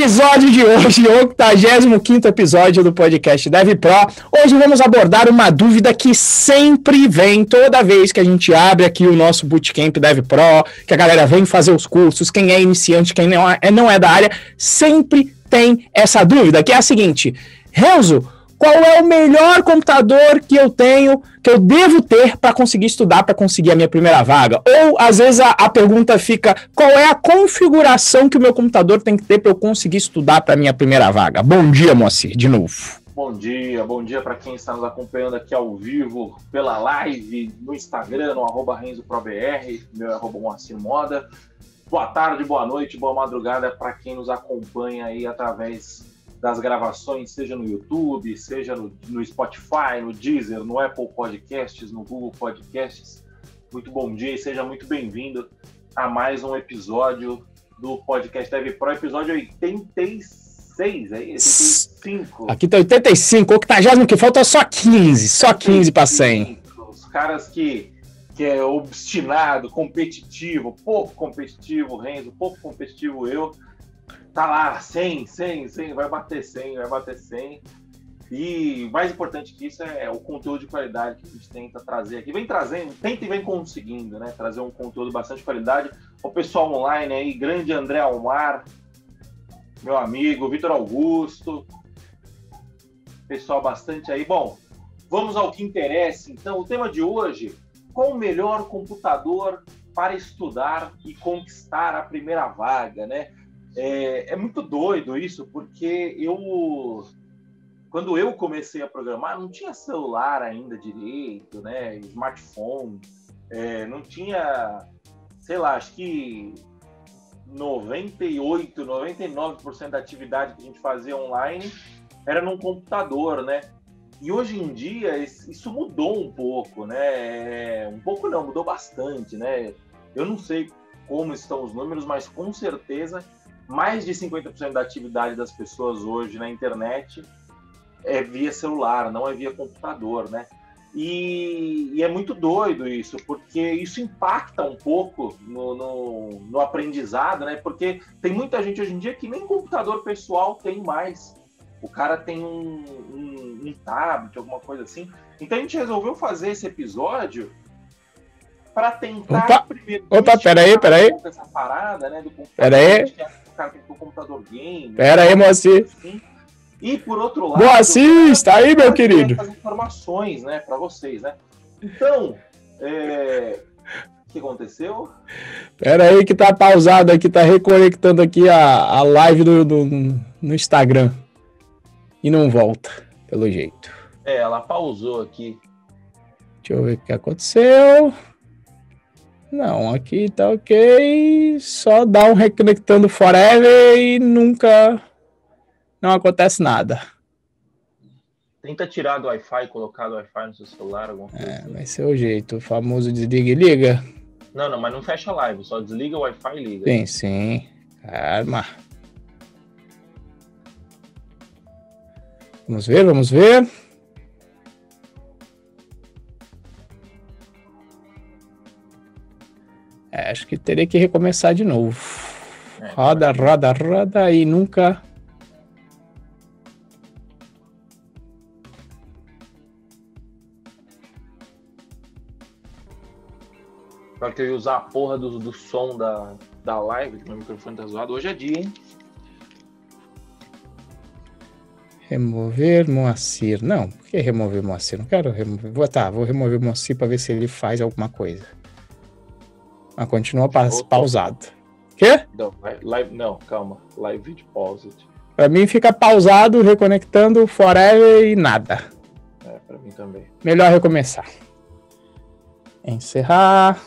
Episódio de hoje, 85 episódio do podcast Dev Pro. Hoje vamos abordar uma dúvida que sempre vem toda vez que a gente abre aqui o nosso Bootcamp Dev Pro, que a galera vem fazer os cursos, quem é iniciante, quem não é, não é da área, sempre tem essa dúvida, que é a seguinte: Renzo, qual é o melhor computador que eu tenho, que eu devo ter para conseguir estudar, para conseguir a minha primeira vaga? Ou às vezes a, a, pergunta fica: qual é a configuração que o meu computador tem que ter para eu conseguir estudar para minha primeira vaga? Bom dia, Moacir, de novo. Bom dia, bom dia para quem está nos acompanhando aqui ao vivo pela live no Instagram, no arroba RenzoProBR, meu arroba Moacir Moda. Boa tarde, boa noite, boa madrugada para quem nos acompanha aí através das gravações, seja no YouTube, seja no, no, Spotify, no Deezer, no Apple Podcasts, no Google Podcasts. Muito bom dia e seja muito bem-vindo a mais um episódio do Podcast Dev Pro, episódio 86, é isso? 85. Aqui tá 85, 80 que falta só 15, só 15 para 100. Os caras que, que é obstinado, competitivo, pouco competitivo, Renzo, pouco competitivo eu, tá lá, 100, 100, 100, vai bater 100, vai bater 100. E mais importante que isso é o conteúdo de qualidade que a gente tenta trazer aqui. Vem trazendo, tenta e vem conseguindo, né? Trazer um conteúdo bastante qualidade. O pessoal online aí, grande André Almar, meu amigo, Vitor Augusto, pessoal bastante aí. Bom, vamos ao que interessa. Então, o tema de hoje: qual o melhor computador para estudar e conquistar a primeira vaga, né? É, é muito doido isso, porque eu quando eu comecei a programar, não tinha celular ainda direito, né? Smartphone, é, não tinha, sei lá, acho que 98, 99% da atividade que a gente fazia online era num computador, né? E hoje em dia isso mudou um pouco, né? Um pouco não, mudou bastante, né? Eu não sei como estão os números, mas com certeza mais de 50% da atividade das pessoas hoje na internet é via celular, não é via computador, né? E, e é muito doido isso, porque isso impacta um pouco no, no, no, aprendizado, né? Porque tem muita gente hoje em dia que nem computador pessoal tem mais. O cara tem um, um, um tablet, alguma coisa assim. Então a gente resolveu fazer esse episódio para tentar Opa, primeiro. Opa, peraí, peraí. Essa parada, né? Do peraí. É cara tem que ter um computador game. Pera aí, Moacir. Assim. E por outro lado. Moacir, está aí, meu querido. As informações, né, para vocês, né? Então, é... o que aconteceu? Pera aí que tá pausado aqui, tá reconectando aqui a, a live do, do, no Instagram. E não volta, pelo jeito. É, ela pausou aqui. Deixa eu ver o que aconteceu. Não, aqui tá ok. Só dá um reconectando forever e nunca não acontece nada. Tenta tirar do Wi-Fi e colocar do Wi-Fi no seu celular, alguma coisa. É, assim. vai ser o jeito, o famoso desliga e liga. Não, não, mas não fecha a live, só desliga o Wi-Fi e liga. Sim, sim. Calma. Vamos ver, vamos ver. É, acho que teria que recomeçar de novo. É, roda, roda, roda e nunca. Para que eu ia usar a porra do, do som da, da live, que meu microfone tá zoado. Hoje é dia, hein? Remover Moacir. Não, por que remover Moacir? Não quero remover. Vou, tá, vou remover Moacir para ver se ele faz alguma coisa. Mas continua pa pausado. Quê? Não, live, não, calma. Live de paused. Pra mim fica pausado, reconectando forever e nada. É, pra mim também. Melhor recomeçar. Encerrar.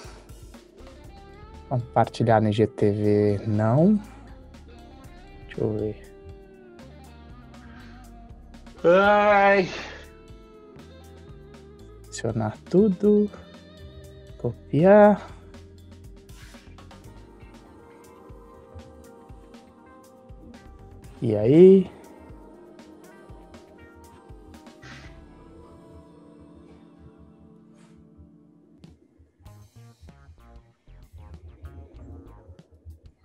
Compartilhar no IGTV, não. Deixa eu ver. Ai. Adicionar tudo. Copiar. E aí?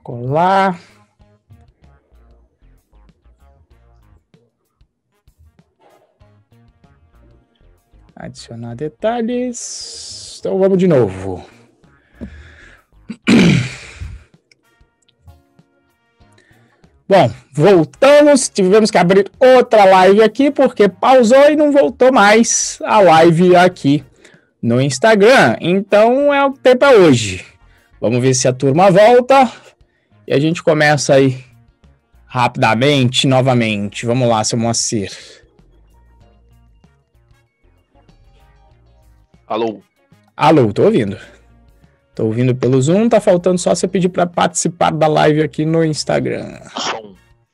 Colar. Adicionar detalhes. Então vamos de novo. Bom, voltamos. Tivemos que abrir outra live aqui porque pausou e não voltou mais a live aqui no Instagram. Então é o tempo é hoje. Vamos ver se a turma volta e a gente começa aí rapidamente novamente. Vamos lá, seu Moacir. Alô. Alô, tô ouvindo. Tô ouvindo pelo Zoom, tá faltando só você pedir para participar da live aqui no Instagram.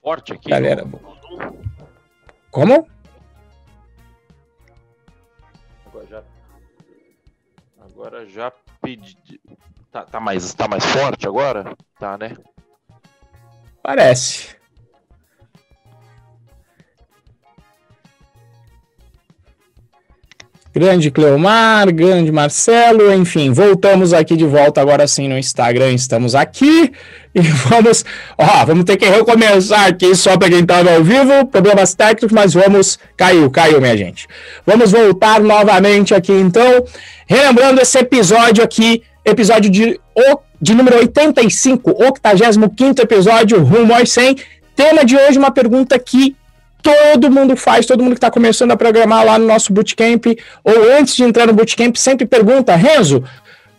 Forte aqui. Galera, no... como? Agora já, agora já pedi. Tá, tá, mais, tá mais forte agora? Tá, né? Parece. Grande Cleomar, grande Marcelo, enfim, voltamos aqui de volta agora sim no Instagram, estamos aqui e vamos, ó, vamos ter que recomeçar aqui só para quem estava ao vivo, problemas técnicos, mas vamos, caiu, caiu minha gente. Vamos voltar novamente aqui então, relembrando esse episódio aqui, episódio de, de número 85, 85 episódio, rumo aos 100, tema de hoje uma pergunta que todo mundo faz, todo mundo que está começando a programar lá no nosso bootcamp, ou antes de entrar no bootcamp, sempre pergunta, Renzo,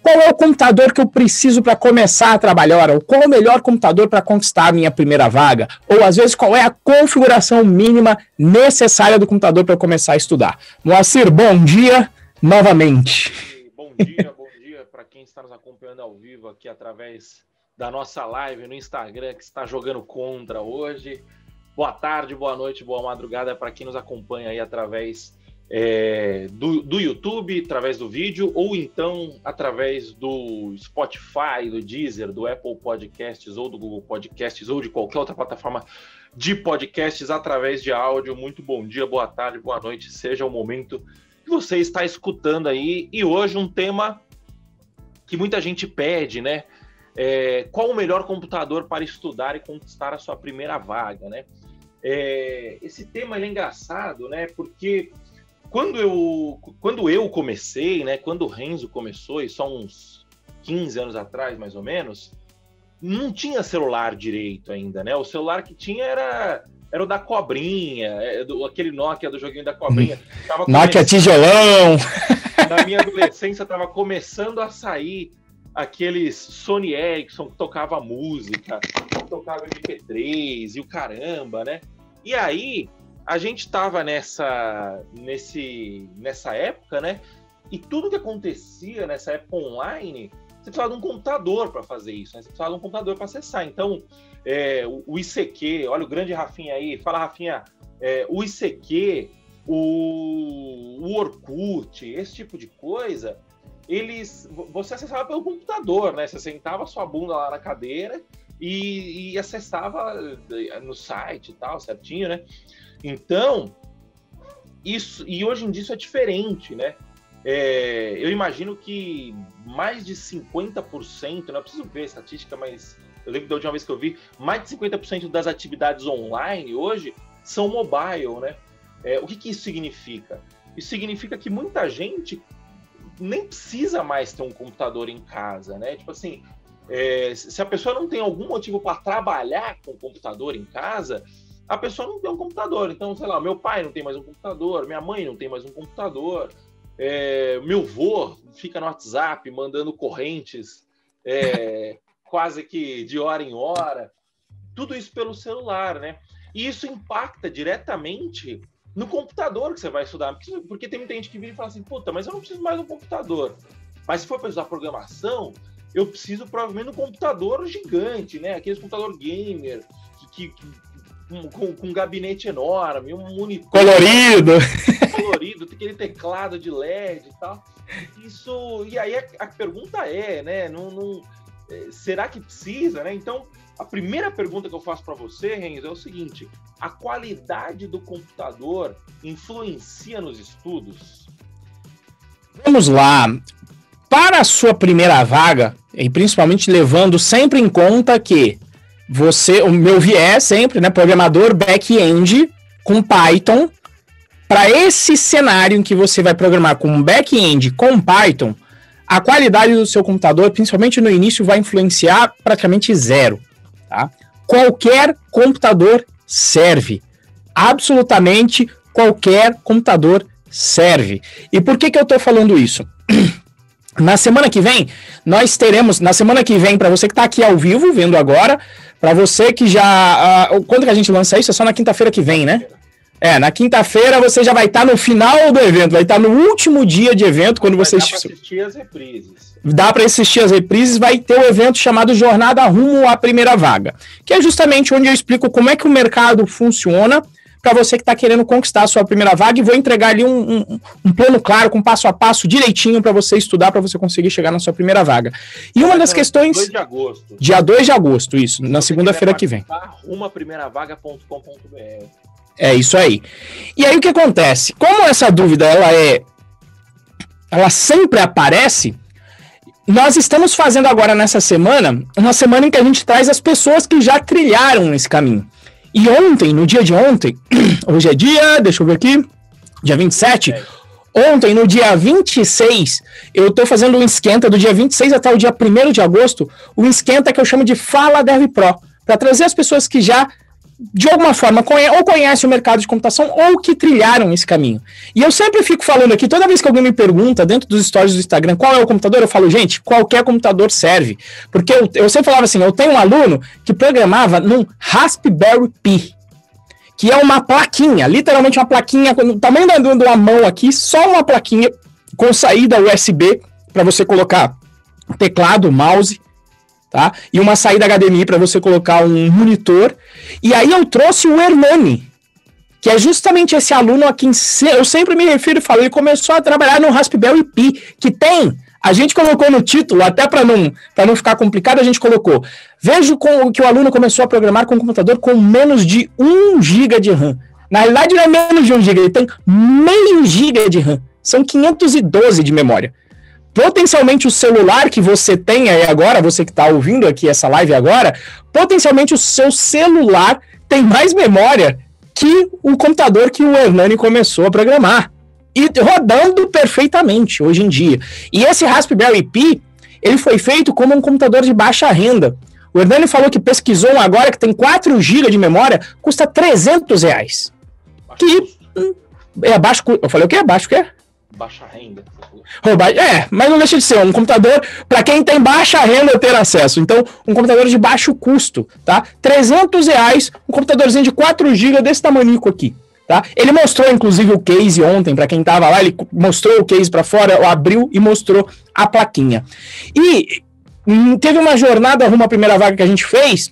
qual é o computador que eu preciso para começar a trabalhar? Ou qual é o melhor computador para conquistar a minha primeira vaga? Ou às vezes qual é a configuração mínima necessária do computador para começar a estudar? Moacir, bom dia novamente. Bom dia, bom dia para quem está nos acompanhando ao vivo aqui através da nossa live no Instagram que está jogando contra hoje. Boa tarde, boa noite, boa madrugada para quem nos acompanha aí através é, do, do YouTube, através do vídeo, ou então através do Spotify, do Deezer, do Apple Podcasts, ou do Google Podcasts, ou de qualquer outra plataforma de podcasts através de áudio. Muito bom dia, boa tarde, boa noite, seja o momento que você está escutando aí. E hoje um tema que muita gente pede, né? É, qual o melhor computador para estudar e conquistar a sua primeira vaga, né? É, esse tema é engraçado, né? Porque quando eu, quando eu comecei, né? Quando o Renzo começou, e só uns 15 anos atrás, mais ou menos, não tinha celular direito ainda, né? O celular que tinha era era o da cobrinha, é, do, aquele Nokia do joguinho da cobrinha. Tava Nokia tijolão! Na minha adolescência tava começando a sair aqueles Sony Ericsson que tocava música, que tocava MP3 e o caramba, né? E aí a gente tava nessa, nesse, nessa época, né? E tudo que acontecia nessa época online, você precisava de um computador para fazer isso, né? Você precisava de um computador para acessar. Então, é, o, ICQ, olha o grande Rafinha aí, fala Rafinha, é, o ICQ, o, o Orkut, esse tipo de coisa, eles você acessava pelo computador, né? Você sentava sua bunda lá na cadeira e, e acessava eh, no site e tal, certinho, né? Então, isso e hoje em dia isso é diferente, né? É, eu imagino que mais de 50%, não preciso ver a estatística, mas eu lembro da última vez que eu vi, mais de 50% das atividades online hoje são mobile, né? É, o que, que isso significa? Isso significa que muita gente nem precisa mais ter um computador em casa, né? Tipo assim, é, se a pessoa não tem algum motivo para trabalhar com o computador em casa, a pessoa não tem um computador. Então, sei lá, meu pai não tem mais um computador, minha mãe não tem mais um computador, é, meu avô fica no WhatsApp mandando correntes é, quase que de hora em hora. Tudo isso pelo celular, né? E isso impacta diretamente no computador que você vai estudar. Porque tem muita gente que vira e fala assim, puta, mas eu não preciso mais um computador. Mas se for para usar programação, eu preciso provavelmente de um computador gigante, né? Aqueles computador gamer, que, que, com, com, com, um gabinete enorme, um monitor. Colorido! Colorido, tem aquele teclado de LED e tal. Isso. E aí a, a pergunta é, né? Não, não, é, será que precisa, né? Então, a primeira pergunta que eu faço para você, Renzo, é o seguinte: a qualidade do computador influencia nos estudos? Vamos lá. Para a sua primeira vaga, e principalmente levando sempre em conta que você, o meu viés sempre, né, programador back-end com Python, para esse cenário em que você vai programar com back-end com Python, a qualidade do seu computador, principalmente no início, vai influenciar praticamente zero. Tá? Qualquer computador serve. Absolutamente qualquer computador serve. E por que, que eu estou falando isso? Na semana que vem, nós teremos, na semana que vem, para você que está aqui ao vivo, vendo agora, para você que já. Uh, quando que a gente lança isso? É só na quinta-feira que vem, né? É, na quinta-feira você já vai estar tá no final do evento, vai estar tá no último dia de evento, quando você. Dá para assistir as reprises. Dá para assistir as reprises, vai ter o um evento chamado Jornada Rumo à Primeira Vaga, que é justamente onde eu explico como é que o mercado funciona para você que está querendo conquistar a sua primeira vaga e vou entregar ali um, um, um plano claro, com passo a passo direitinho para você estudar, para você conseguir chegar na sua primeira vaga. E uma das questões. 2 de agosto. Dia 2 de agosto, isso, na segunda-feira que vem. É isso aí. E aí o que acontece? Como essa dúvida ela é. Ela sempre aparece. Nós estamos fazendo agora nessa semana, uma semana em que a gente traz as pessoas que já trilharam esse caminho. E ontem, no dia de ontem, hoje é dia, deixa eu ver aqui, dia 27. É. Ontem, no dia 26, eu estou fazendo um esquenta do dia 26 até o dia 1 de agosto, um esquenta que eu chamo de Fala Dev Pro, para trazer as pessoas que já de alguma forma, conhe ou conhecem o mercado de computação ou que trilharam esse caminho. E eu sempre fico falando aqui, toda vez que alguém me pergunta dentro dos stories do Instagram qual é o computador, eu falo, gente, qualquer computador serve. Porque eu, eu sempre falava assim, eu tenho um aluno que programava num Raspberry Pi, que é uma plaquinha, literalmente uma plaquinha, no tamanho da, da mão aqui, só uma plaquinha com saída USB para você colocar teclado, mouse, tá? E uma saída HDMI para você colocar um monitor. E aí eu trouxe o Hernani, que é justamente esse aluno a quem eu sempre me refiro e falo, ele começou a trabalhar no Raspberry Pi, que tem a gente colocou no título, até para não, não ficar complicado, a gente colocou. Vejo com, que o aluno começou a programar com um computador com menos de 1 GB de RAM. Na realidade, não é menos de 1 GB, ele tem meio GB de RAM. São 512 de memória potencialmente o celular que você tem aí agora, você que está ouvindo aqui essa live agora, potencialmente o seu celular tem mais memória que o computador que o Hernani começou a programar. E rodando perfeitamente hoje em dia. E esse Raspberry Pi, ele foi feito como um computador de baixa renda. O Hernani falou que pesquisou um agora que tem 4 GB de memória, custa 300 reais. Que é baixo. Eu falei o que? É baixo o quê? Baixa renda. É, mas não deixa de ser um computador para quem tem baixa renda ter acesso. Então, um computador de baixo custo, tá? 300 reais, um computadorzinho de 4 GB desse tamanico aqui. Tá? Ele mostrou, inclusive, o case ontem, para quem estava lá, ele mostrou o case para fora, abriu e mostrou a plaquinha. E hum, teve uma jornada rumo à primeira vaga que a gente fez,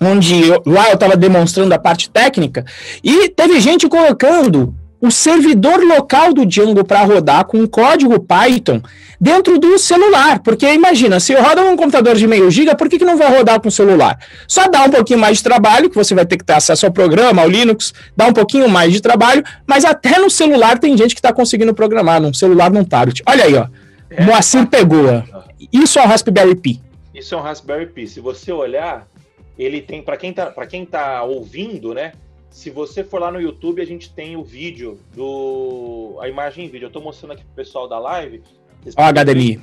onde eu, lá eu estava demonstrando a parte técnica, e teve gente colocando o servidor local do Django para rodar com código Python dentro do celular. Porque imagina, se roda um computador de meio giga, por que, que não vai rodar com o celular? Só dá um pouquinho mais de trabalho, que você vai ter que ter acesso ao programa, ao Linux, dá um pouquinho mais de trabalho, mas até no celular tem gente que está conseguindo programar, num celular não tablet. Olha aí, ó. É, Moacir pegou. Isso é um Raspberry Pi. Isso é um Raspberry Pi. Se você olhar, ele tem, para quem tá, para quem tá ouvindo, né? Se você for lá no YouTube, a gente tem o vídeo do. a imagem em vídeo. Eu estou mostrando aqui pro pessoal da live. Ó, HDMI.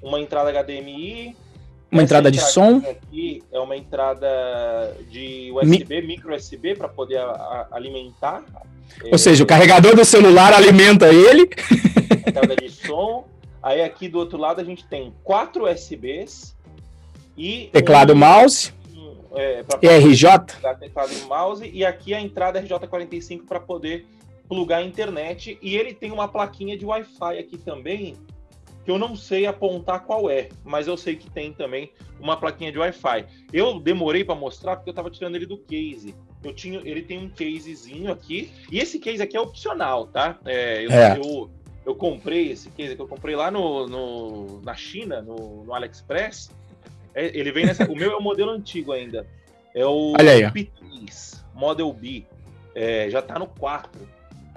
Uma entrada HDMI. Uma entrada de som. Aqui é uma entrada de USB, Mi... micro USB, para poder a, a, alimentar. Ou é, seja, o carregador do celular alimenta ele. Entrada de som. Aí aqui do outro lado a gente tem quatro USBs e. Teclado um... mouse é, RJ? teclado e mouse, e aqui a entrada RJ45 para poder plugar a internet. E ele tem uma plaquinha de Wi-Fi aqui também, que eu não sei apontar qual é, mas eu sei que tem também uma plaquinha de Wi-Fi. Eu demorei para mostrar porque eu estava tirando ele do case. Eu tinha, ele tem um casezinho aqui, e esse case aqui é opcional, tá? É, eu, é. eu, eu, comprei esse case que eu comprei lá no, no na China, no, no AliExpress. É, ele vem nessa. o meu é o modelo antigo ainda. É o P3 Model B. É, já tá no 4.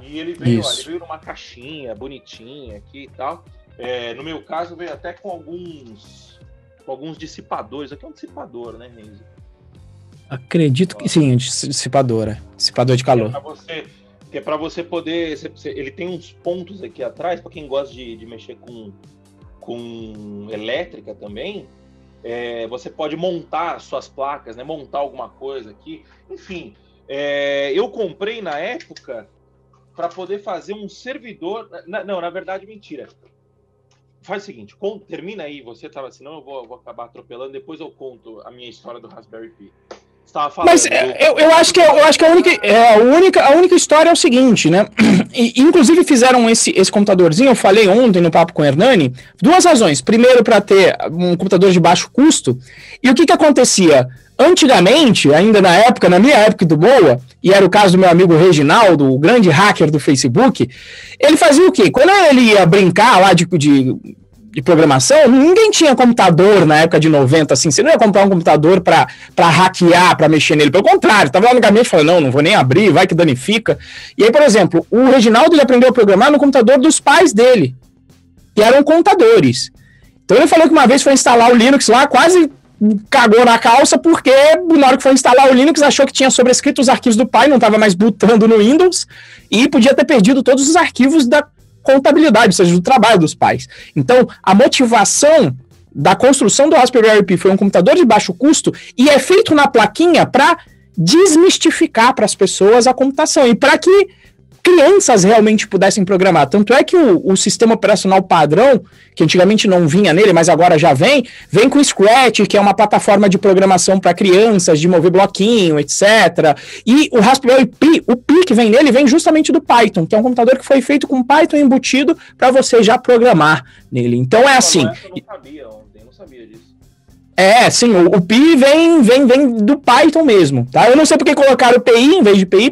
E ele veio, ó, ele veio numa caixinha bonitinha aqui e tal. É, no meu caso, veio até com alguns com alguns dissipadores. Aqui é um dissipador, né, Renzo? Acredito que sim, dissipadora. Dissipador de calor. É você, que é para você poder. Ele tem uns pontos aqui atrás, para quem gosta de, de mexer com, com elétrica também. É, você pode montar suas placas, né? Montar alguma coisa aqui. Enfim, é, eu comprei na época para poder fazer um servidor. Na, não, na verdade, mentira. Faz o seguinte, com, termina aí, você tava, senão eu vou, vou acabar atropelando, depois eu conto a minha história do Raspberry Pi. Falando, Mas é, eu, eu, acho que, eu acho que a única, é, a, única, a única história é o seguinte, né? E, inclusive fizeram esse, esse computadorzinho, eu falei ontem no papo com o Hernani, duas razões. Primeiro, para ter um computador de baixo custo. E o que, que acontecia? Antigamente, ainda na época, na minha época do Boa, e era o caso do meu amigo Reginaldo, o grande hacker do Facebook, ele fazia o quê? Quando ele ia brincar lá de, de de programação, ninguém tinha computador na época de 90, assim, você não ia comprar um computador para hackear, para mexer nele, pelo contrário, estava lá no gabinete falando, não, não vou nem abrir, vai que danifica. E aí, por exemplo, o Reginaldo ele aprendeu a programar no computador dos pais dele, que eram contadores. Então ele falou que uma vez foi instalar o Linux lá, quase cagou na calça, porque na hora que foi instalar o Linux, achou que tinha sobrescrito os arquivos do pai, não estava mais botando no Windows, e podia ter perdido todos os arquivos da contabilidade, ou seja, do trabalho dos pais. Então, a motivação da construção do Raspberry Pi foi um computador de baixo custo e é feito na plaquinha para desmistificar para as pessoas a computação e para que crianças realmente pudessem programar. Tanto é que o, o, sistema operacional padrão, que antigamente não vinha nele, mas agora já vem, vem com o Scratch, que é uma plataforma de programação para crianças, de mover bloquinho, etc. E o Raspberry Pi, o Pi que vem nele, vem justamente do Python, que é um computador que foi feito com Python embutido para você já programar nele. Então é assim. Eu não sabia eu não sabia disso. É, sim, o, o, Pi vem, vem, vem do Python mesmo, tá? Eu não sei porque colocaram PI em vez de PY,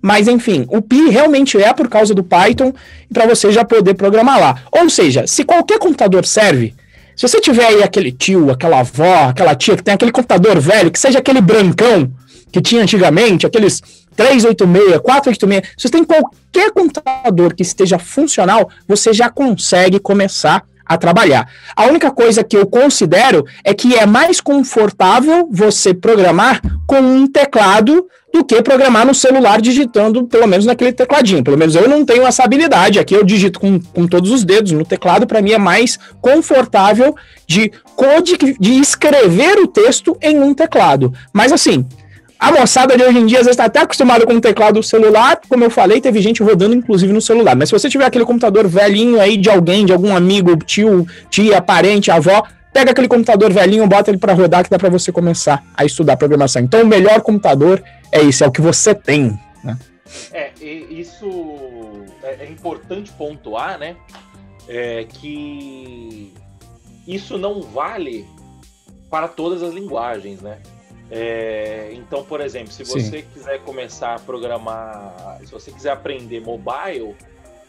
mas enfim, o Pi realmente é por causa do Python para você já poder programar lá. Ou seja, se qualquer computador serve, se você tiver aí aquele tio, aquela avó, aquela tia que tem aquele computador velho, que seja aquele brancão que tinha antigamente, aqueles 386, 486, se você tem qualquer computador que esteja funcional, você já consegue começar a trabalhar. A única coisa que eu considero é que é mais confortável você programar com um teclado do que programar no celular digitando, pelo menos naquele tecladinho. Pelo menos eu não tenho essa habilidade. Aqui eu digito com, com todos os dedos. No teclado, para mim, é mais confortável de, de escrever o texto em um teclado. Mas assim, a moçada de hoje em dia às vezes está até acostumada com o teclado celular, como eu falei, teve gente rodando inclusive no celular. Mas se você tiver aquele computador velhinho aí de alguém, de algum amigo, tio, tia, parente, avó, pega aquele computador velhinho, bota ele para rodar que dá para você começar a estudar programação. Então o melhor computador é esse, é o que você tem. Né? É, isso é, é importante pontuar, né? É que isso não vale para todas as linguagens, né? É, então, por exemplo, se você Sim. quiser começar a programar, se você quiser aprender mobile.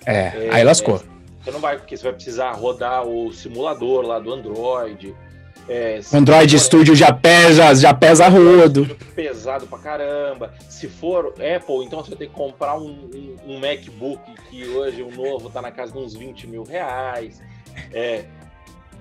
É, é aí lascou. Você não vai, porque você vai precisar rodar o simulador lá do Android. É, Android for, Studio já pesa, já pesa rodo. Pesado pra caramba. Se for Apple, então você vai ter que comprar um, um, um MacBook que hoje o novo tá na casa de uns 20 mil reais. É,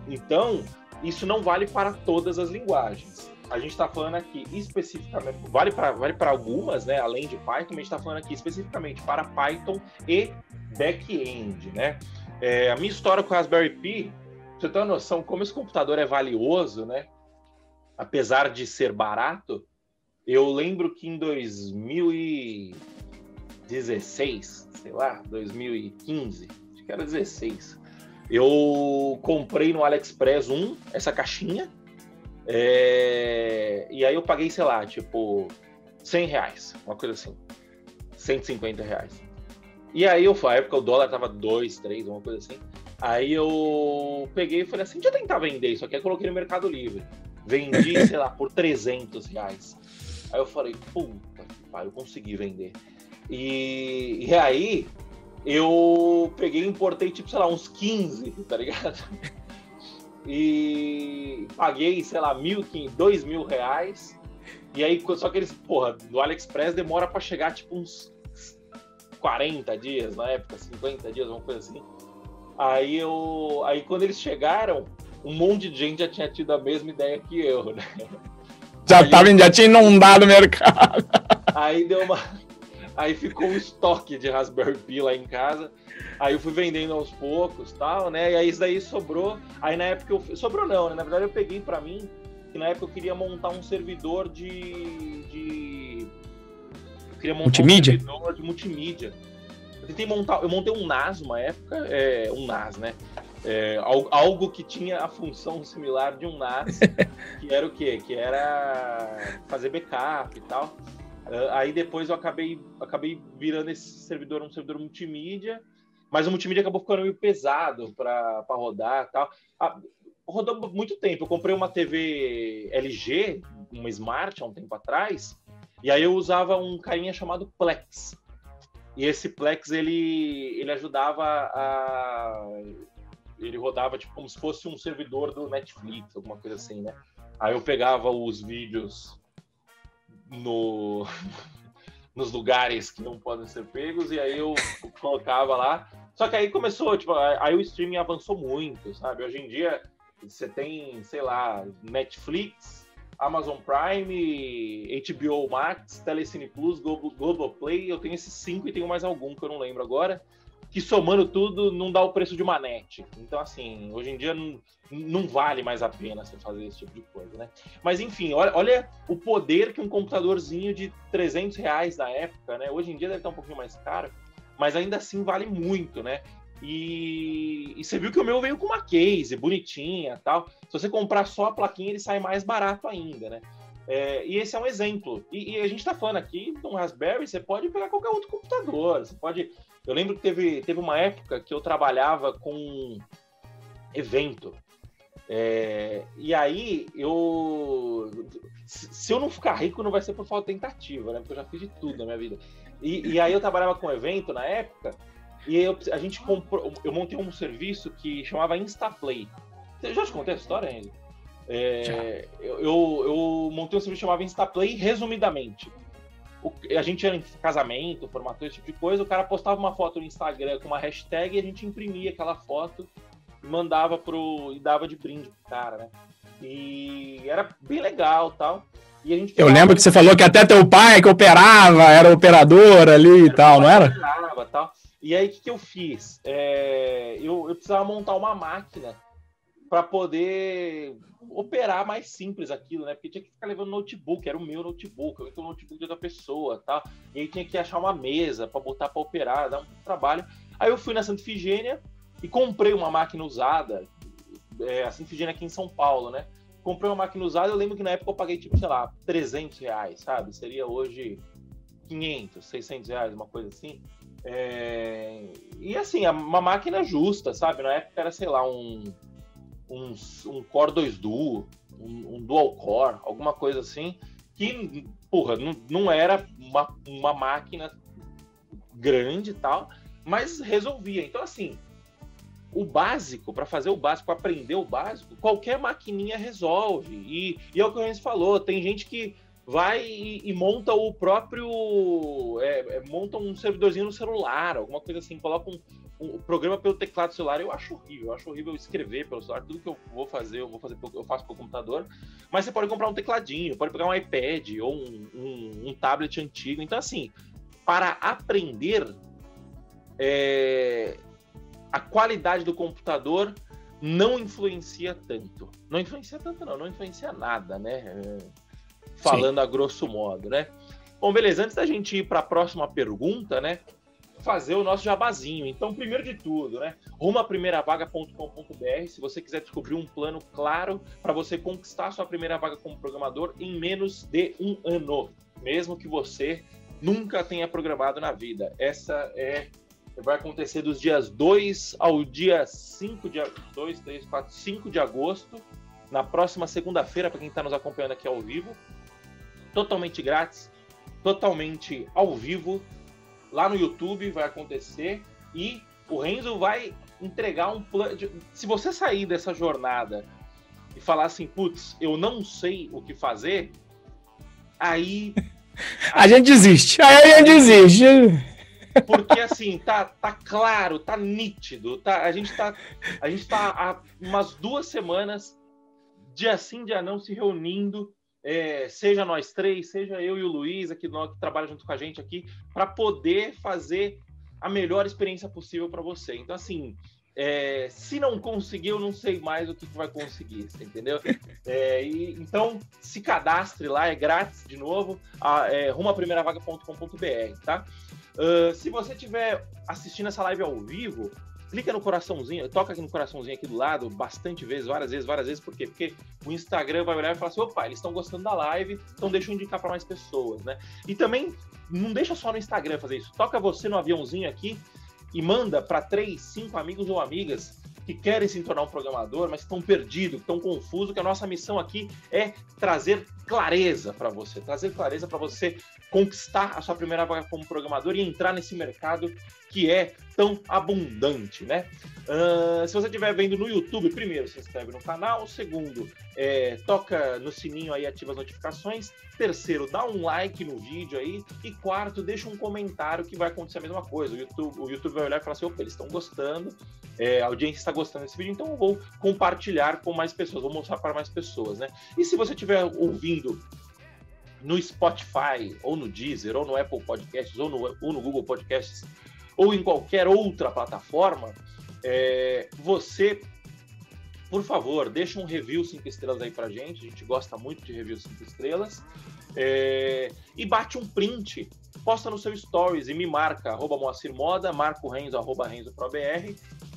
então, isso não vale para todas as linguagens a gente está falando aqui especificamente, vale para vale algumas, né, além de Python, a gente está falando aqui especificamente para Python e back-end, né? É, a minha história com o Raspberry Pi, você tem uma noção como esse computador é valioso, né? Apesar de ser barato, eu lembro que em 2016, sei lá, 2015, acho que era 16, eu comprei no AliExpress um, essa caixinha, é... E aí eu paguei, sei lá, tipo, 100 reais, uma coisa assim. 150 reais. E aí eu, na época o dólar tava 2, 3, uma coisa assim. Aí eu peguei e falei assim, deixa eu tentar vender isso aqui. Eu coloquei no Mercado Livre. Vendi, sei lá, por 300 reais. Aí eu falei, puta que pariu, eu consegui vender. E, e aí eu peguei e importei, tipo, sei lá, uns 15, tá ligado? e paguei, sei lá, mil, dois mil reais. E aí, só que eles, porra, no AliExpress demora para chegar tipo uns 40 dias na época, 50 dias, uma coisa assim. Aí eu. Aí quando eles chegaram, um monte de gente já tinha tido a mesma ideia que eu, né? Já, aí, tava, já tinha inundado o mercado. Aí deu uma. Aí ficou um estoque de Raspberry Pi lá em casa. Aí eu fui vendendo aos poucos, tal, né? E aí isso daí sobrou. Aí na época eu sobrou não, né? Na verdade eu peguei para mim que na época eu queria montar um servidor de, de... Eu queria montar multimídia? um servidor de multimídia. Eu tentei montar, eu montei um NAS uma época, é, um NAS, né? É, algo que tinha a função similar de um NAS, que era o quê? Que era fazer backup e tal. Uh, aí depois eu acabei, acabei virando esse servidor um servidor multimídia, mas o multimídia acabou ficando meio pesado para rodar tal. Ah, rodou muito tempo. Eu comprei uma TV LG, uma Smart, há um tempo atrás, e aí eu usava um carinha chamado Plex. E esse Plex, ele, ele ajudava a... Ele rodava tipo como se fosse um servidor do Netflix, alguma coisa assim, né? Aí eu pegava os vídeos no, nos lugares que não podem ser pegos, e aí eu colocava lá. Só que aí começou, tipo, aí o streaming avançou muito, sabe? Hoje em dia você tem, sei lá, Netflix, Amazon Prime, HBO Max, Telecine Plus, Globoplay. Eu tenho esses cinco e tenho mais algum que eu não lembro agora que somando tudo não dá o preço de uma net. Então, assim, hoje em dia não, não vale mais a pena você fazer esse tipo de coisa, né? Mas, enfim, olha, olha o poder que um computadorzinho de 300 reais na época, né? Hoje em dia deve estar um pouquinho mais caro, mas ainda assim vale muito, né? E, e, você viu que o meu veio com uma case bonitinha tal. Se você comprar só a plaquinha, ele sai mais barato ainda, né? É, e esse é um exemplo. E, e a gente está falando aqui de um Raspberry, você pode pegar qualquer outro computador. Você pode eu lembro que teve, teve uma época que eu trabalhava com evento. É, e aí eu. Se eu não ficar rico, não vai ser por falta de tentativa, né? Porque eu já fiz de tudo na minha vida. E, e aí eu trabalhava com evento na época, e eu, a gente comprou. Eu montei um serviço que chamava Instaplay. Eu já te contei essa história, Henrique? É, eu, eu, montei um serviço que chamava Instaplay, resumidamente o, a gente era em casamento, formatura, esse tipo de coisa, o cara postava uma foto no Instagram com uma hashtag e a gente imprimia aquela foto e mandava pro. e dava de brinde pro cara, né? E era bem legal tal. E a gente Eu lembro que você falou que até teu pai que operava, era operador ali e tal, não era? Operava, tal. E aí o que, que eu fiz? É, eu, eu precisava montar uma máquina para poder operar mais simples aquilo, né? Porque tinha que ficar levando notebook, era o meu notebook, eu o notebook de outra pessoa, tá? E aí tinha que achar uma mesa para botar para operar, dar um trabalho. Aí eu fui na Santa Figênia e comprei uma máquina usada, é, a Santa Figênia aqui em São Paulo, né? Comprei uma máquina usada, eu lembro que na época eu paguei, tipo, sei lá, 300 reais, sabe? Seria hoje 500, 600 reais, uma coisa assim. É... E assim, uma máquina justa, sabe? Na época era, sei lá, um um, um Core 2 Duo, um, um, Dual Core, alguma coisa assim, que, porra, não, não era uma, uma máquina grande e tal, mas resolvia. Então, assim, o básico, para fazer o básico, aprender o básico, qualquer maquininha resolve. E, e é o que o Renzo falou, tem gente que vai e, e monta o próprio. É, é, monta um servidorzinho no celular, alguma coisa assim, coloca um, um, programa pelo teclado celular. Eu acho horrível, eu acho horrível escrever pelo celular. Tudo que eu vou fazer, eu vou fazer, eu faço pelo computador. Mas você pode comprar um tecladinho, pode pegar um iPad ou um, um, um tablet antigo. Então, assim, para aprender, é, a qualidade do computador não influencia tanto. Não influencia tanto, não, não influencia nada, né? É, falando Sim. a grosso modo, né? Bom, beleza, antes da gente ir para a próxima pergunta, né? Fazer o nosso jabazinho. Então, primeiro de tudo, né? Rumo vaga.com.br. Se você quiser descobrir um plano claro para você conquistar sua primeira vaga como programador em menos de um ano, mesmo que você nunca tenha programado na vida. Essa é vai acontecer dos dias 2 ao dia 5 de 2, 3, 4, 5 de agosto, na próxima segunda-feira, para quem está nos acompanhando aqui ao vivo totalmente grátis, totalmente ao vivo. Lá no YouTube vai acontecer e o Renzo vai entregar um plano. De... Se você sair dessa jornada e falar assim, putz, eu não sei o que fazer, aí. a gente desiste. Aí a gente desiste. Porque assim, tá, tá claro, tá nítido. Tá, a, gente tá, a gente tá há umas duas semanas, dia sim, dia não, se reunindo é, seja nós três, seja eu e o Luiz, aqui, que trabalha junto com a gente aqui, para poder fazer a melhor experiência possível para você. Então, assim, é, se não conseguir, eu não sei mais o que, que vai conseguir, entendeu? É, e, então, se cadastre lá, é grátis de novo, a, é, rumaprimeiravaga.com.br, tá? Uh, se você estiver assistindo essa live ao vivo, clica no coraçãozinho, toca aqui no coraçãozinho aqui do lado, bastante vezes, várias vezes, várias vezes, por quê? Porque o Instagram vai olhar e falar assim, opa, eles estão gostando da live, então deixa eu indicar para mais pessoas, né? E também, não deixa só no Instagram fazer isso, toca você no aviãozinho aqui e manda para três, cinco amigos ou amigas que querem se tornar um programador, mas estão perdidos, estão confusos, que a nossa missão aqui é trazer clareza para você, trazer clareza para você conquistar a sua primeira vaga como programador e entrar nesse mercado que é tão abundante, né? Uh, se você estiver vendo no YouTube, primeiro, se inscreve no canal. Segundo, é, toca no sininho aí, ativa as notificações. Terceiro, dá um like no vídeo aí. E quarto, deixa um comentário que vai acontecer a mesma coisa. O YouTube, o YouTube vai olhar e falar assim, opa, eles estão gostando, é, a audiência está gostando desse vídeo, então eu vou compartilhar com mais pessoas, vou mostrar para mais pessoas, né? E se você estiver ouvindo no Spotify, ou no Deezer, ou no Apple Podcasts, ou no, ou no Google Podcasts, ou em qualquer outra plataforma, é, você, por favor, deixa um review 5 estrelas aí pra gente. A gente gosta muito de review 5 estrelas. É, e bate um print, posta no seu stories e me marca, arroba Moacir Moda, marca o Renzo, arroba Renzo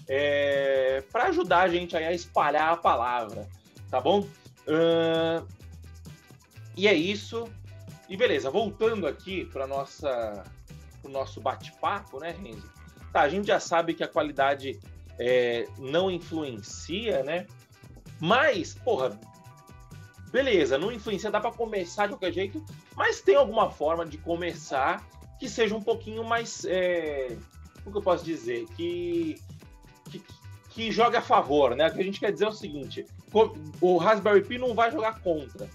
é, para ajudar a gente a espalhar a palavra, tá bom? Uh, e é isso. E beleza, voltando aqui para nossa o nosso bate-papo, né, Renzo? Tá, a gente já sabe que a qualidade é, não influencia, né? Mas, porra, beleza, não influencia, dá para começar de qualquer jeito, mas tem alguma forma de começar que seja um pouquinho mais. É, o que eu posso dizer? Que, que, que joga a favor, né? O que a gente quer dizer é o seguinte: o Raspberry Pi não vai jogar contra.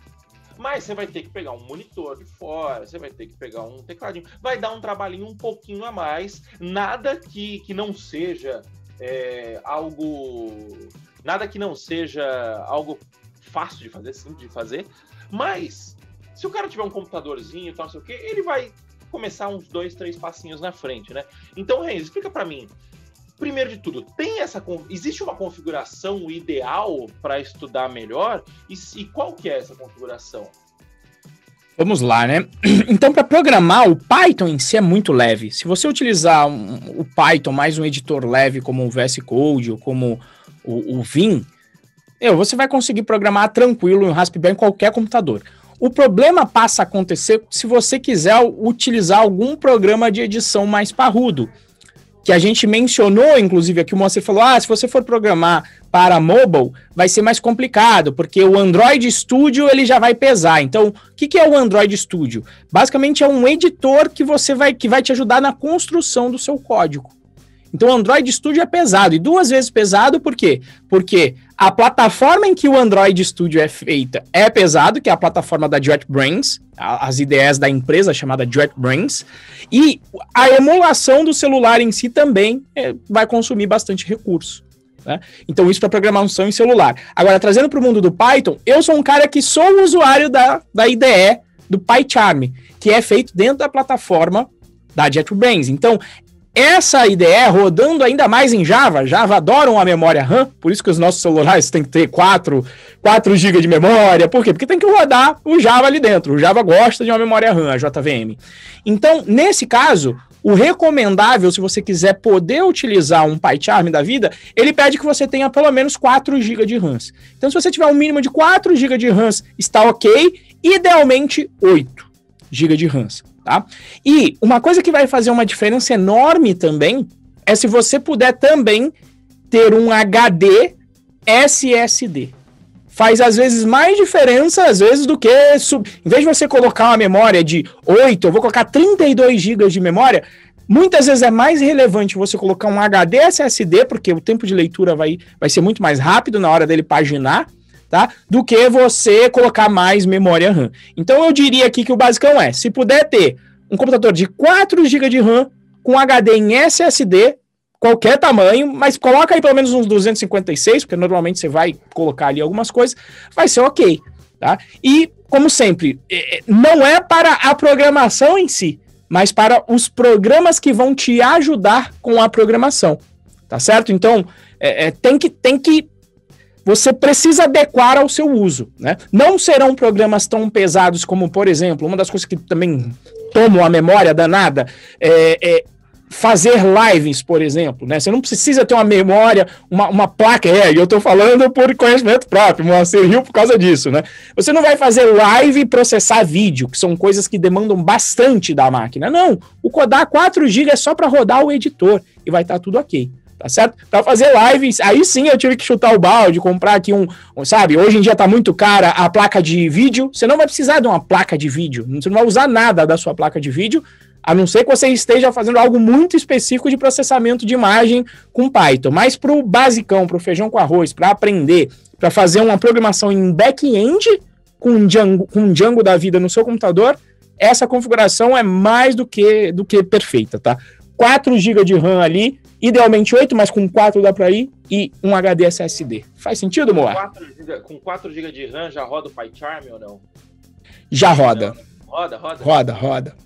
Mas você vai ter que pegar um monitor de fora, você vai ter que pegar um tecladinho, vai dar um trabalhinho um pouquinho a mais, nada que, que não seja é, algo. Nada que não seja algo fácil de fazer, simples de fazer, mas se o cara tiver um computadorzinho e tal, não sei o que, ele vai começar uns dois, três passinhos na frente, né? Então, Renzo, explica para mim, primeiro de tudo, tem essa existe uma configuração ideal para estudar melhor? E, e, qual que é essa configuração? Vamos lá, né? Então, para programar, o Python em si é muito leve. Se você utilizar um, o Python mais um editor leve como o VS Code ou como o, o Vim, você vai conseguir programar tranquilo em Raspberry em qualquer computador. O problema passa a acontecer se você quiser utilizar algum programa de edição mais parrudo que a gente mencionou, inclusive aqui o Moacir falou: ah, se você for programar para mobile, vai ser mais complicado, porque o Android Studio ele já vai pesar. Então, o que, que é o Android Studio? Basicamente é um editor que você vai que vai te ajudar na construção do seu código. Então, o Android Studio é pesado, e duas vezes pesado, por quê? Porque a plataforma em que o Android Studio é feita é pesado, que é a plataforma da JetBrains, as ideias da empresa chamada JetBrains, e a emulação do celular em si também é, vai consumir bastante recurso. Né? Então, isso para programação em celular. Agora, trazendo para o mundo do Python, eu sou um cara que sou usuário da, da IDE do PyCharm, que é feito dentro da plataforma da JetBrains. Então, essa IDE rodando ainda mais em Java, Java adoram a memória RAM, por isso que os nossos celulares têm que ter 4, 4 GB de memória. Por quê? Porque tem que rodar o Java ali dentro. O Java gosta de uma memória RAM, a JVM. Então, nesse caso, o recomendável, se você quiser poder utilizar um PyCharm da vida, ele pede que você tenha pelo menos 4 GB de RAM. Então, se você tiver um mínimo de 4 GB de RAM, está ok. Idealmente, 8 GB de RAM tá? E uma coisa que vai fazer uma diferença enorme também é se você puder também ter um HD SSD. Faz às vezes mais diferença, às vezes, do que. Sub... Em vez de você colocar uma memória de 8, eu vou colocar 32 GB de memória. Muitas vezes é mais relevante você colocar um HD SSD, porque o tempo de leitura vai, vai ser muito mais rápido na hora dele paginar, tá? Do que você colocar mais memória RAM. Então eu diria aqui que o basicão é, se puder ter um computador de 4 GB de RAM com HD em SSD, qualquer tamanho, mas coloca aí pelo menos uns 256, porque normalmente você vai colocar ali algumas coisas, vai ser ok. Tá? E, como sempre, é, é, não é para a programação em si, mas para os programas que vão te ajudar com a programação. Tá certo? Então, é, é, tem, que, tem que. Você precisa adequar ao seu uso. Né? Não serão programas tão pesados como, por exemplo, uma das coisas que também tomam a memória danada é, é fazer lives, por exemplo, né? Você não precisa ter uma memória, uma, uma placa, é, e eu tô falando por conhecimento próprio, você riu por causa disso, né? Você não vai fazer live e processar vídeo, que são coisas que demandam bastante da máquina. Não, o Codar 4 GB é só para rodar o editor e vai estar tá tudo ok. Tá certo? Para fazer lives, aí sim eu tive que chutar o balde, comprar aqui um, um, sabe? Hoje em dia tá muito cara a placa de vídeo. Você não vai precisar de uma placa de vídeo. Você não vai usar nada da sua placa de vídeo a não ser que você esteja fazendo algo muito específico de processamento de imagem com Python. Mas para o basicão, para o feijão com arroz, para aprender, para fazer uma programação em back-end com Django, com Django da vida no seu computador, essa configuração é mais do que, do que perfeita, tá? 4 GB de RAM ali, idealmente 8, mas com 4 dá para ir, e um HD SSD. Faz sentido, Moa? Com 4 GB de RAM já roda o PyCharm ou não? Já roda. Roda, roda. Roda, roda.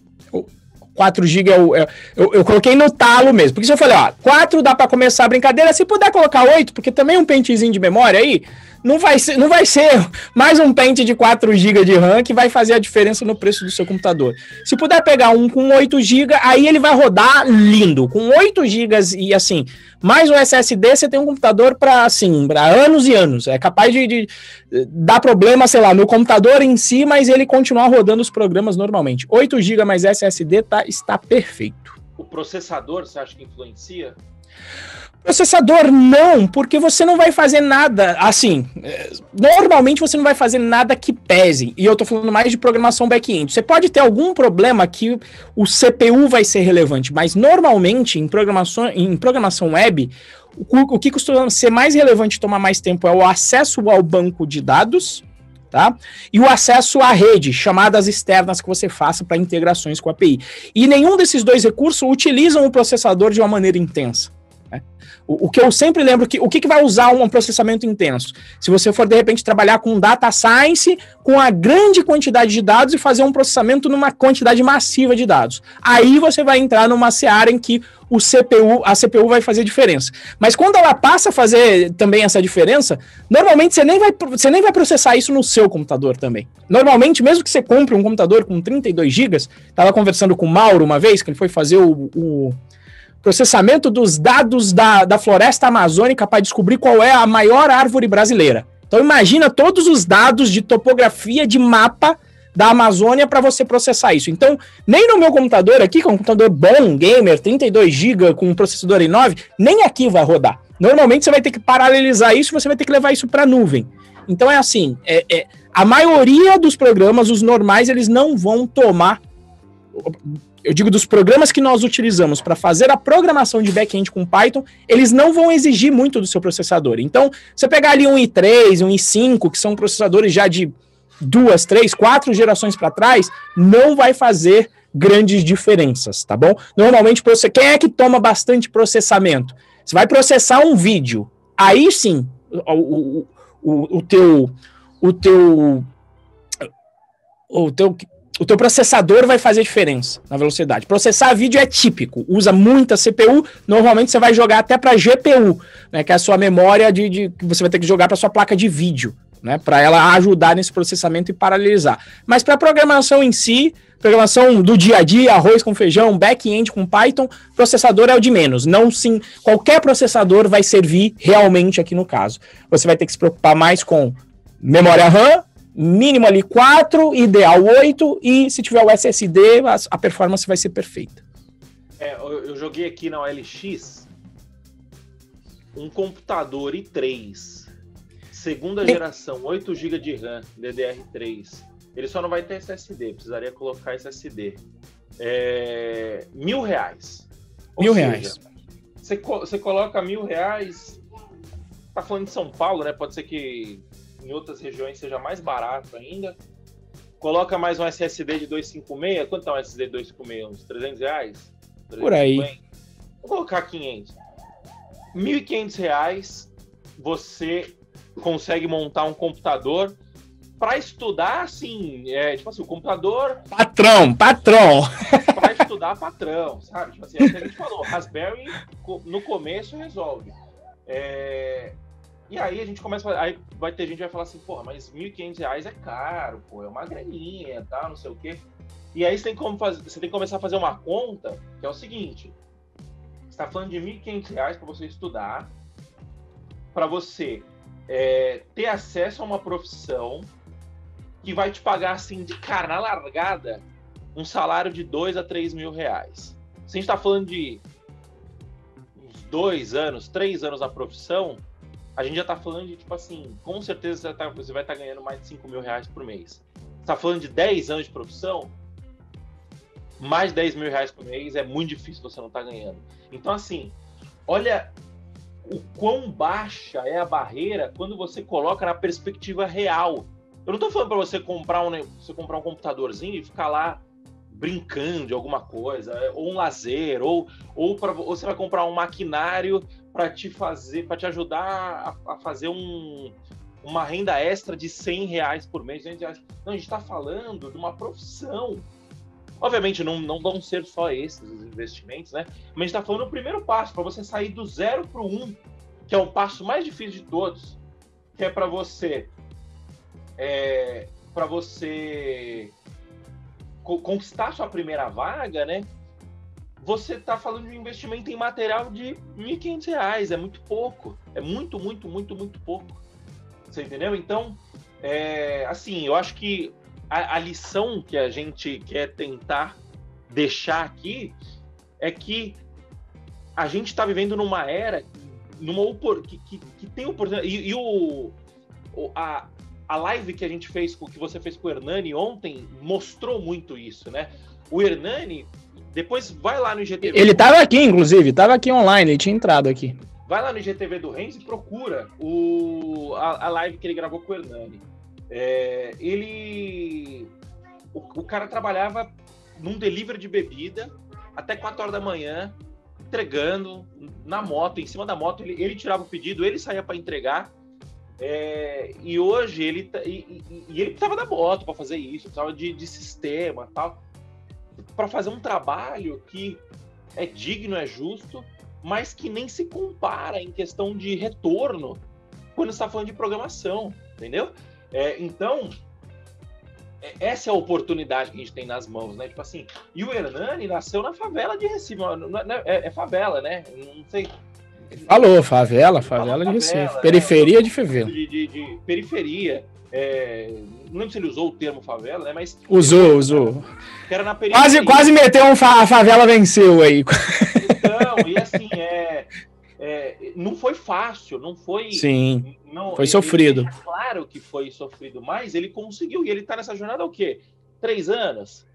4 GB eu, eu, eu, eu, coloquei no talo mesmo. Porque se eu falei, ó, 4 dá para começar a brincadeira, se puder colocar 8, porque também um pentezinho de memória aí, não vai ser, não vai ser mais um pente de 4 GB de RAM que vai fazer a diferença no preço do seu computador. Se puder pegar um com 8 GB, aí ele vai rodar lindo. Com 8 GB e assim, mais um SSD, você tem um computador para assim, para anos e anos. É capaz de, de, dar problema, sei lá, no computador em si, mas ele continuar rodando os programas normalmente. 8 GB mais SSD tá, está perfeito. O processador, você acha que influencia? Processador não, porque você não vai fazer nada assim. É, normalmente você não vai fazer nada que pese. E eu tô falando mais de programação back-end. Você pode ter algum problema que o CPU vai ser relevante, mas normalmente em programação, em programação web, o, o que costuma ser mais relevante e tomar mais tempo é o acesso ao banco de dados, tá? E o acesso à rede, chamadas externas que você faça para integrações com a API. E nenhum desses dois recursos utilizam o processador de uma maneira intensa. O, o, que eu sempre lembro que o que, que vai usar um processamento intenso? Se você for de repente trabalhar com data science, com a grande quantidade de dados e fazer um processamento numa quantidade massiva de dados. Aí você vai entrar numa seara em que o CPU, a CPU vai fazer diferença. Mas quando ela passa a fazer também essa diferença, normalmente você nem vai, você nem vai processar isso no seu computador também. Normalmente, mesmo que você compre um computador com 32 GB, estava conversando com o Mauro uma vez, que ele foi fazer o, o processamento dos dados da, da floresta amazônica para descobrir qual é a maior árvore brasileira. Então imagina todos os dados de topografia, de mapa da Amazônia para você processar isso. Então, nem no meu computador aqui, que é um computador bom, gamer, 32 GB com um processador i9, nem aqui vai rodar. Normalmente você vai ter que paralelizar isso, você vai ter que levar isso para a nuvem. Então é assim, é, é, a maioria dos programas, os normais, eles não vão tomar eu digo dos programas que nós utilizamos para fazer a programação de back-end com Python, eles não vão exigir muito do seu processador. Então, você pegar ali um i3, um i5, que são processadores já de duas, três, quatro gerações para trás, não vai fazer grandes diferenças, tá bom? Normalmente, quem é que toma bastante processamento? Você vai processar um vídeo, aí sim, o, o, o, o teu o teu o teu o teu processador vai fazer diferença na velocidade. Processar vídeo é típico, usa muita CPU, normalmente você vai jogar até para GPU, né, que é a sua memória de, de que você vai ter que jogar para sua placa de vídeo, né, para ela ajudar nesse processamento e paralelizar. Mas para programação em si, programação do dia a dia, arroz com feijão, back-end com Python, processador é o de menos. Não sim, qualquer processador vai servir realmente aqui no caso. Você vai ter que se preocupar mais com memória RAM, mínimo ali 4, ideal 8, e se tiver o SSD, a, a performance vai ser perfeita. É, eu, eu, joguei aqui na OLX um computador i3, segunda geração, 8 GB de RAM, DDR3. Ele só não vai ter SSD, precisaria colocar SSD. É, mil reais. Ou mil seja, reais. Você, você coloca mil reais. Tá falando de São Paulo, né? Pode ser que em outras regiões seja mais barato ainda. Coloca mais um SSD de 256. Quanto tá um SSD de 256? Uns 300 reais? 350? Por aí. Vou colocar 500. 1.500 reais você consegue montar um computador para estudar, assim, é, tipo assim, o computador. Patrão, patrão! Para estudar, patrão, sabe? Tipo assim, é o que a gente falou, Raspberry no começo resolve. É, e aí a gente começa, aí vai ter gente que vai falar assim, porra, mas R$ 1.500 é caro, pô, é uma graninha, tá, não sei o quê. E aí você tem, como fazer, você tem que começar a fazer uma conta, que é o seguinte, você está falando de R$ 1.500 para você estudar, para você é, ter acesso a uma profissão que vai te pagar assim de cara na largada um salário de dois a três mil reais. Se a gente está falando de dois anos, três anos na profissão, a gente já está falando de tipo assim, com certeza você, tá, você vai estar tá ganhando mais de cinco mil reais por mês. Está falando de 10 anos de profissão, mais de 10 mil reais por mês é muito difícil você não tá ganhando. Então, assim, olha o quão baixa é a barreira quando você coloca na perspectiva real. Eu não estou falando para você comprar um você comprar um computadorzinho e ficar lá brincando de alguma coisa, ou um lazer, ou, ou, pra, ou você vai comprar um maquinário para te fazer, para te ajudar a, a fazer um, uma renda extra de 100 reais por mês. Não, a gente está falando de uma profissão. Obviamente, não, não vão ser só esses os investimentos, né? Mas a gente está falando do primeiro passo, para você sair do zero para o um, que é o passo mais difícil de todos, que é para você é, para você co conquistar sua primeira vaga, né? Você está falando de um investimento em material de R$ 1.500, é muito pouco. É muito, muito, muito, muito pouco. Você entendeu? Então, é, assim, eu acho que a, a lição que a gente quer tentar deixar aqui é que a gente está vivendo numa era numa que, que, que tem oportunidade. E, e o, a, a live que a gente fez, que você fez com o Hernani ontem, mostrou muito isso, né? O Hernani, depois vai lá no IGTV. Ele estava aqui, inclusive, estava aqui online, ele tinha entrado aqui. Vai lá no IGTV do Renz e procura o, a, a, live que ele gravou com o Hernani. É, ele. O, o, cara trabalhava num delivery de bebida até 4 horas da manhã, entregando na moto, em cima da moto. Ele, ele tirava o pedido, ele saía para entregar é, e hoje ele tá, e, e, e ele precisava da moto para fazer isso, precisava de, de sistema tal, para fazer um trabalho que é digno, é justo, mas que nem se compara em questão de retorno quando está falando de programação, entendeu? É, então é, essa é a oportunidade que a gente tem nas mãos, né? Tipo assim, e o Hernani nasceu na favela de Recife, é, é favela, né? Não sei Falou, favela, favela de Recife. Né? periferia de favela. De, de, de periferia. É, não lembro se ele usou o termo favela, né? Mas. Usou, usou. Era na periferia. Quase, quase meteu um fa a favela venceu aí. Então, e assim, é, é, não foi fácil, não foi. Sim. Não, foi ele, sofrido. Ele, claro que foi sofrido, mas ele conseguiu. E ele tá nessa jornada há o quê? Três anos?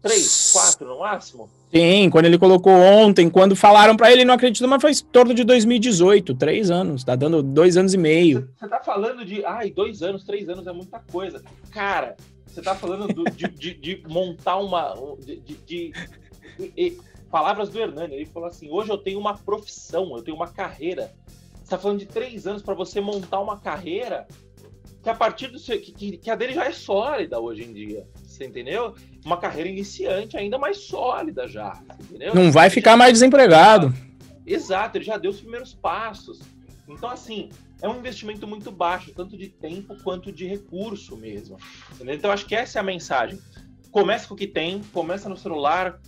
Três, quatro no máximo? Sim, quando ele colocou ontem, quando falaram para ele, não acreditou, mas foi em torno de 2018, três anos, tá dando dois anos e meio. Você tá falando de, ai, dois anos, três anos é muita coisa. Cara, você tá falando do, de, de, de, montar uma. De, de, de, palavras do Hernani, ele falou assim: hoje eu tenho uma profissão, eu tenho uma carreira. Você tá falando de três anos para você montar uma carreira que a partir do seu. Que, que a dele já é sólida hoje em dia. Você entendeu? Uma carreira iniciante ainda mais sólida já. Entendeu? Não vai ficar mais desempregado. Exato, ele já deu os primeiros passos. Então, assim, é um investimento muito baixo, tanto de tempo quanto de recurso mesmo. Entendeu? Então, acho que essa é a mensagem. Começa com o que tem, começa no celular,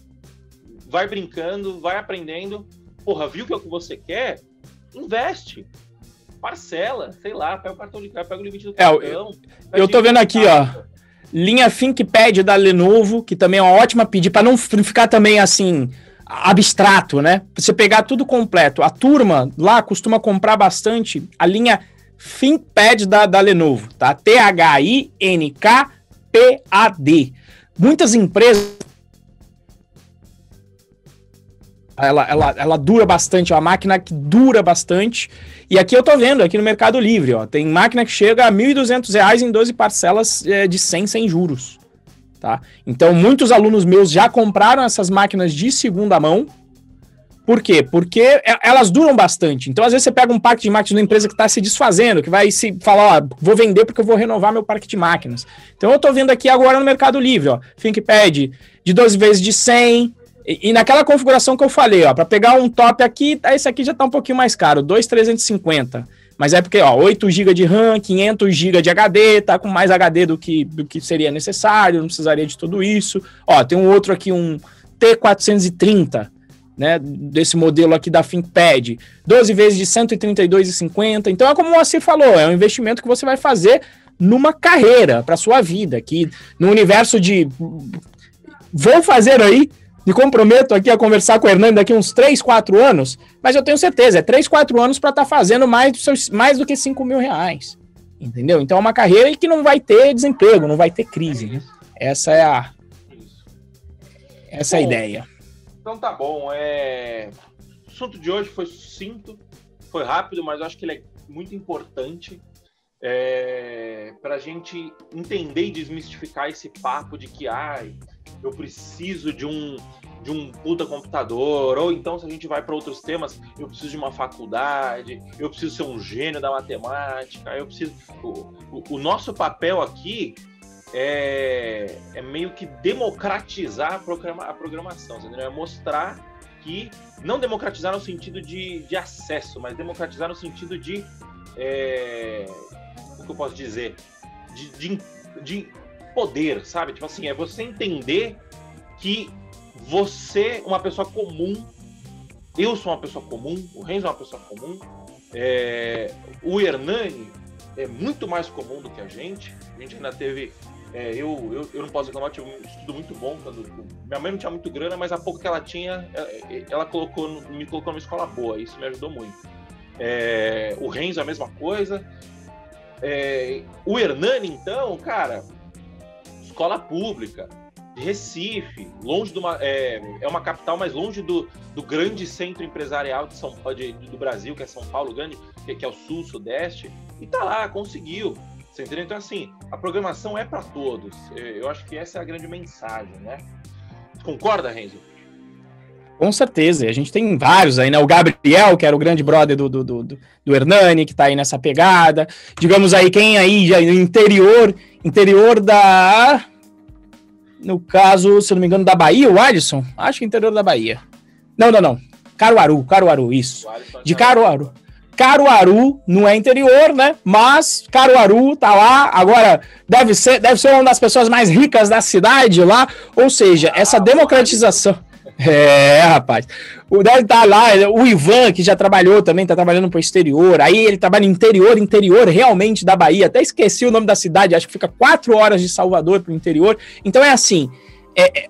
vai brincando, vai aprendendo. Porra, viu que é o que você quer? Investe. Parcela, sei lá, pega o cartão de crédito, pega o limite do cartão. É, eu, eu tô vendo aqui, ó. Linha ThinkPad da Lenovo, que também é uma ótima pedir, para não ficar também assim abstrato, né? Você pegar tudo completo. A turma lá costuma comprar bastante a linha ThinkPad da, da Lenovo, tá? T-H-I-N-K-P-A-D. Muitas empresas ela, ela, ela dura bastante, é uma máquina que dura bastante. E aqui eu tô vendo, aqui no Mercado Livre, ó, tem máquina que chega a R$ 1.200 em 12 parcelas é, de 100 sem juros. Tá? Então, muitos alunos meus já compraram essas máquinas de segunda mão Por quê? Porque elas duram bastante. Então, às vezes, você pega um parque de máquinas de uma empresa que está se desfazendo, que vai se falar, ó, vou vender porque eu vou renovar meu parque de máquinas. Então, eu estou vendo aqui agora no Mercado Livre, ó, ThinkPad de 12 vezes de 100. E, e naquela configuração que eu falei, ó, para pegar um top aqui, tá, esse aqui já está um pouquinho mais caro, 2,350. Mas é porque, ó, 8 GB de RAM, 500 GB de HD, tá com mais HD do que, do que seria necessário, não precisaria de tudo isso. Ó, tem um outro aqui, um T430, né, desse modelo aqui da ThinkPad, 12 vezes de 132,50. Então é como o Moacir falou, é um investimento que você vai fazer numa carreira para sua vida, que no universo de vou fazer aí, me comprometo aqui a conversar com o Hernando daqui uns 3, 4 anos, mas eu tenho certeza, é 3, 4 anos para estar tá fazendo mais do, seus, mais do que 5 mil reais. Entendeu? Então é uma carreira que não vai ter desemprego, não vai ter crise. Né? Essa é a. Essa é a ideia. Então tá bom. É... O assunto de hoje foi sucinto, foi rápido, mas eu acho que ele é muito importante é... para a gente entender e desmistificar esse papo de que ai, eu preciso de um de um puta computador, ou então se a gente vai para outros temas, eu preciso de uma faculdade, eu preciso ser um gênio da matemática, eu preciso. O, o, o nosso papel aqui é, é meio que democratizar a, programa, a programação, entendeu? é mostrar que não democratizar no sentido de, de acesso, mas democratizar no sentido de é, o que eu posso dizer de, de, de poder, sabe? Tipo assim, é você entender que você, uma pessoa comum, eu sou uma pessoa comum, o Renzo é uma pessoa comum, é, o Hernani é muito mais comum do que a gente. A gente ainda teve é, eu, eu, eu não posso reclamar, tive um estudo muito bom. Quando, minha mãe não tinha muito grana, mas a pouco que ela tinha, é, é, ela colocou, me colocou numa escola boa. Isso me ajudou muito. É, o Renzo, a mesma coisa. É, o Hernani, então, cara, escola pública, Recife, longe do é, é uma capital mais longe do, do grande centro empresarial de São de, do Brasil, que é São Paulo, grande, que, que é o sul, sudeste, e tá lá, conseguiu. Você entendeu? Então, assim, a programação é para todos. Eu acho que essa é a grande mensagem, né? Concorda, Renzo? Com certeza. A gente tem vários aí, né? O Gabriel, que era o grande brother do, do, do, do Hernani, que tá aí nessa pegada. Digamos aí, quem aí já no interior, interior da. No caso, se não me engano, da Bahia, o Alisson? Acho que interior da Bahia. Não, não, não. Caruaru, Caruaru, isso. De Caruaru. Caruaru não é interior, né? Mas Caruaru tá lá. Agora deve ser, deve ser uma das pessoas mais ricas da cidade lá. Ou seja, essa democratização. É, rapaz. O deve estar tá lá, o Ivan, que já trabalhou também, tá trabalhando pro exterior. Aí ele trabalha interior, interior realmente da Bahia. Até esqueci o nome da cidade, acho que fica quatro horas de Salvador pro interior. Então é assim: é, é,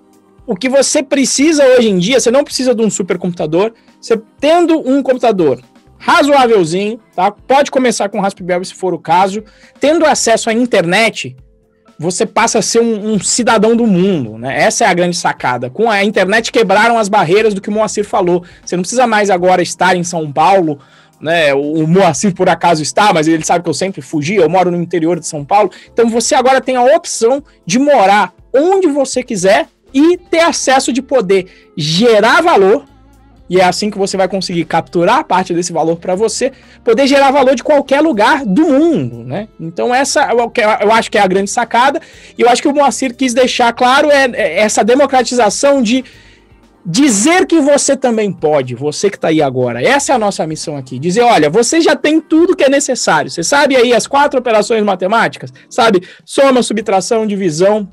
o que você precisa hoje em dia, você não precisa de um supercomputador. Você tendo um computador razoávelzinho, tá? Pode começar com Raspberry se for o caso. Tendo acesso à internet, você passa a ser um, um, cidadão do mundo, né? Essa é a grande sacada. Com a internet quebraram as barreiras do que o Moacir falou. Você não precisa mais agora estar em São Paulo, né? O Moacir por acaso está, mas ele sabe que eu sempre fugi, eu moro no interior de São Paulo. Então você agora tem a opção de morar onde você quiser e ter acesso de poder gerar valor e é assim que você vai conseguir capturar parte desse valor para você, poder gerar valor de qualquer lugar do mundo, né? Então essa é eu acho que é a grande sacada, e eu acho que o Moacir quis deixar claro é, é essa democratização de dizer que você também pode, você que está aí agora. Essa é a nossa missão aqui. Dizer, olha, você já tem tudo que é necessário. Você sabe aí as quatro operações matemáticas? Sabe? Soma, subtração, divisão,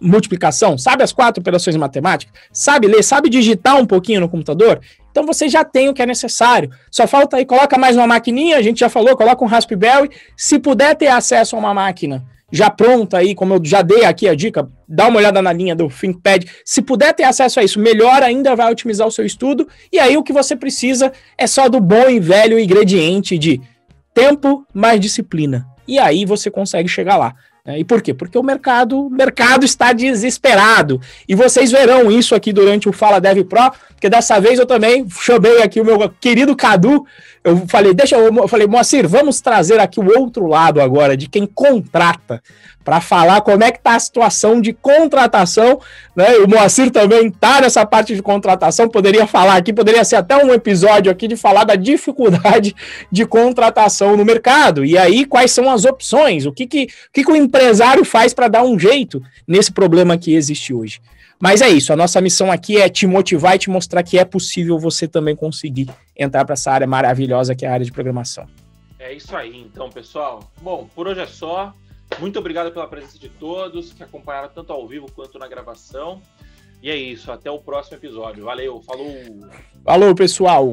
multiplicação, sabe as quatro operações matemáticas, sabe ler, sabe digitar um pouquinho no computador, então você já tem o que é necessário. Só falta aí, coloca mais uma maquininha, a gente já falou, coloca um Raspberry. Se puder ter acesso a uma máquina já pronta aí, como eu já dei aqui a dica, dá uma olhada na linha do ThinkPad. Se puder ter acesso a isso, melhor ainda vai otimizar o seu estudo. E aí o que você precisa é só do bom e velho ingrediente de tempo mais disciplina. E aí você consegue chegar lá. E por quê? Porque o mercado, mercado está desesperado. E vocês verão isso aqui durante o Fala Dev Pro, porque dessa vez eu também chamei aqui o meu querido Cadu. Eu falei, deixa eu, eu falei, Moacir, vamos trazer aqui o outro lado agora de quem contrata para falar como é que está a situação de contratação, né? O Moacir também está nessa parte de contratação, poderia falar aqui, poderia ser até um episódio aqui de falar da dificuldade de contratação no mercado. E aí, quais são as opções? O que, que, o, que, que o empresário faz para dar um jeito nesse problema que existe hoje? Mas é isso, a nossa missão aqui é te motivar e te mostrar que é possível você também conseguir entrar para essa área maravilhosa que é a área de programação. É isso aí, então, pessoal. Bom, por hoje é só. Muito obrigado pela presença de todos que acompanharam tanto ao vivo quanto na gravação. E é isso, até o próximo episódio. Valeu, falou! Falou, pessoal!